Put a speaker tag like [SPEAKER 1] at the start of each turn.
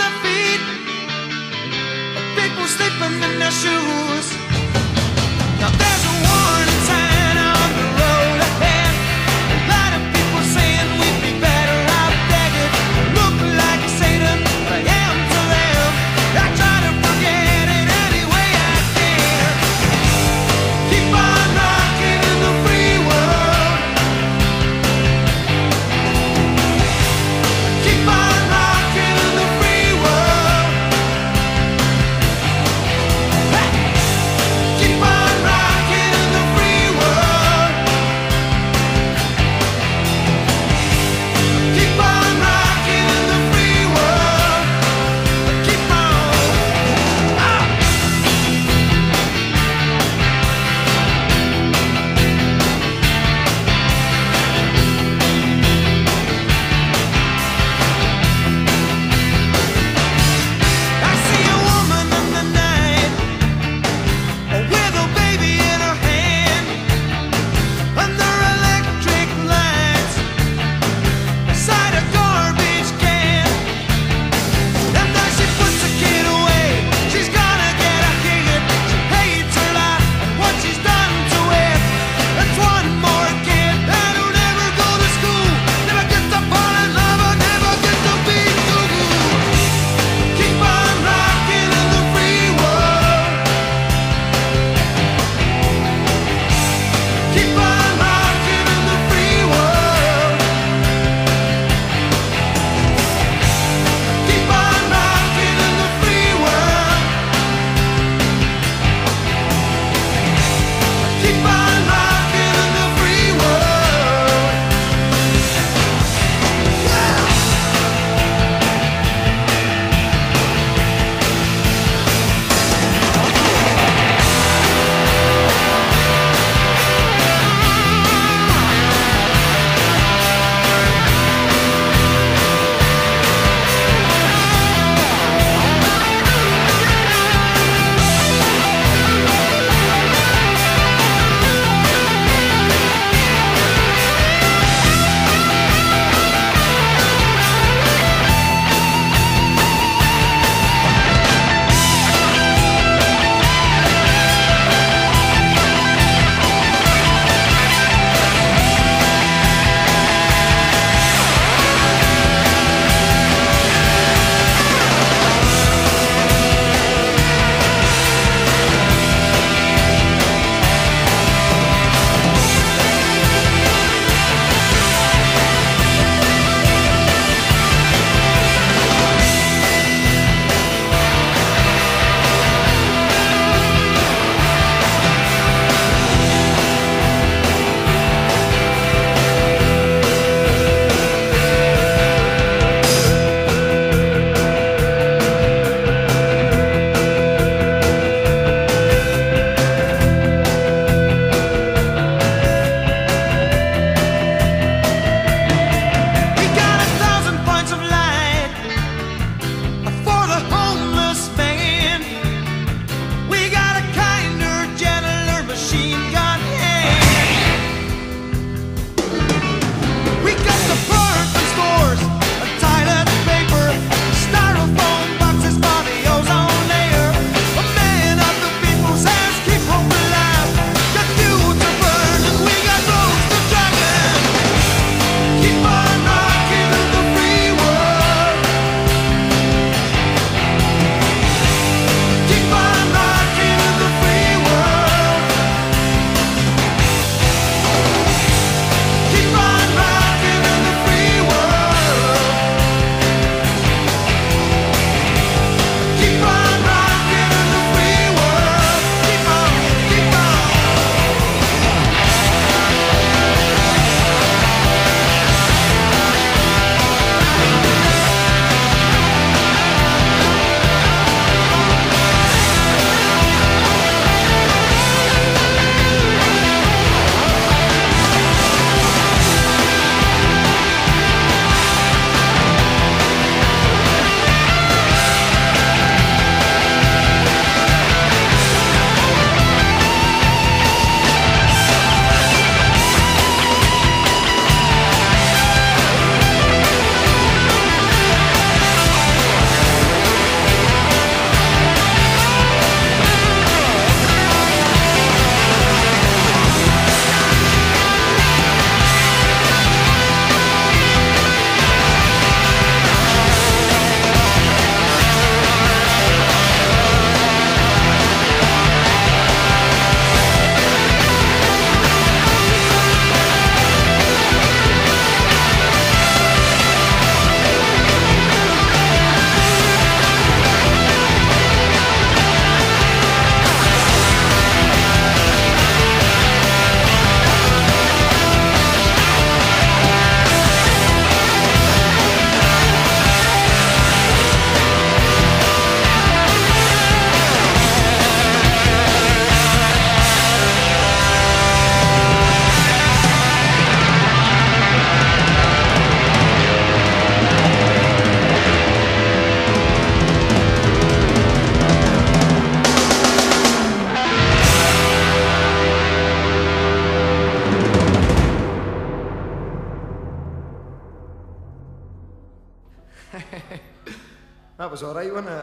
[SPEAKER 1] their feet. People sleeping in their shoes. Now there's
[SPEAKER 2] pues ahora iban a